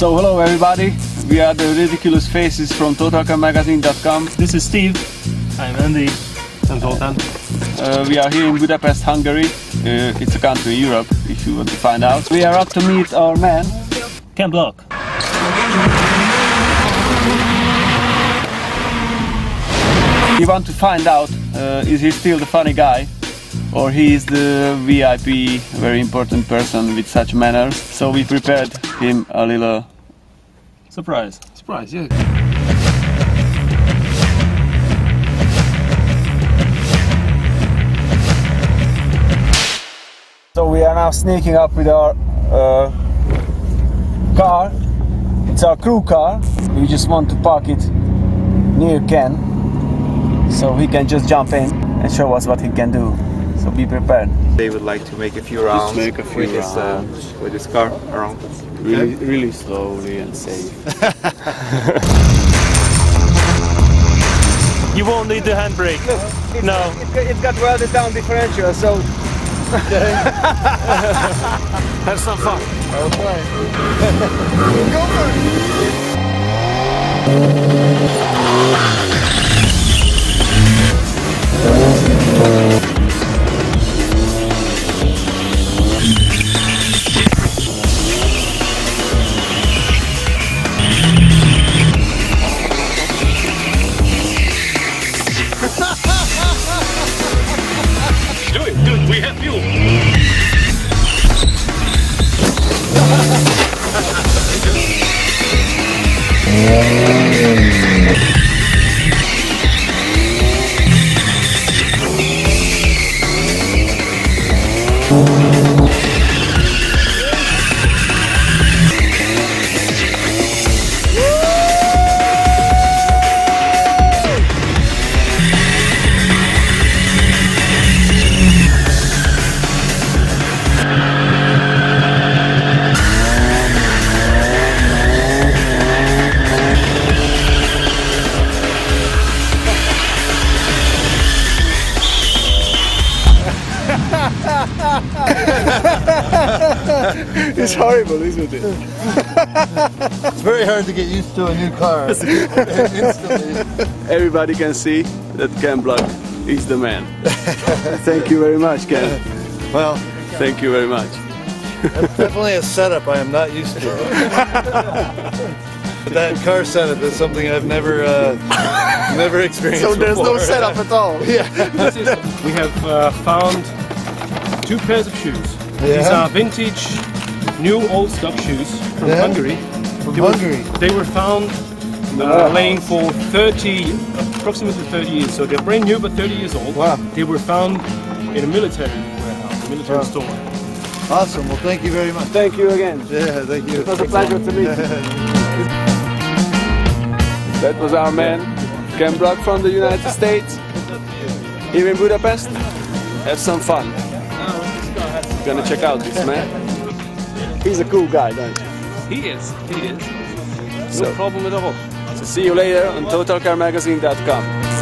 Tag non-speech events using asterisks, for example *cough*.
So hello everybody, we are the Ridiculous Faces from TotalCarMagazine.com. This is Steve. I'm Andy. I'm Zoltan. Uh, we are here in Budapest, Hungary. Uh, it's a country in Europe, if you want to find out. We are up to meet our man. Ken Block. We want to find out, uh, is he still the funny guy? Or he is the VIP, very important person with such manners. So we prepared him a little Surprise. Surprise, yeah. So we are now sneaking up with our uh, car. It's our crew car. We just want to park it near Ken, so he can just jump in and show us what he can do. So be prepared. They would like to make a few rounds Just make a few with, His, uh, with his car around. Really, really slowly and safe. *laughs* You won't need the handbrake. No. It's got welded down differential, so *laughs* Have some fun. Do *laughs* It's horrible, isn't it? It's very hard to get used to a new car. *laughs* Everybody can see that Ken Block is the man. Thank you very much, Ken. Well, Thank you very much. that's definitely a setup I am not used to. *laughs* that car setup is something I've never, uh, never experienced. So there's no setup at all. *laughs* Yeah. we have uh, found two pairs of shoes. These are vintage, new old stock shoes from Yeah. Hungary. From They were- Hungary. They were found uh, laying for 30, approximately 30 years. So they're brand new, but 30 years old. Wow. They were found in a military warehouse, a military Wow. store. Awesome. Well, thank you very much. Thank you again. Yeah, thank you. It was a pleasure to meet you. That was our man, Ken Block from the United States. Here in Budapest. Have some fun. Gonna check out this man. He's a cool guy, don't you? He is, he is. So- No problem at all. So see you later on TotalCarMagazine.com.